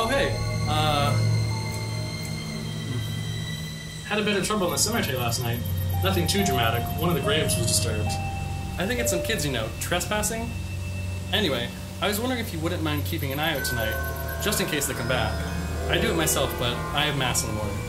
Oh, hey. Uh. Had a bit of trouble in the cemetery last night. Nothing too dramatic. One of the graves was disturbed. I think it's some kids, you know, trespassing. Anyway, I was wondering if you wouldn't mind keeping an eye out tonight, just in case they come back. I do it myself, but I have mass in the morning.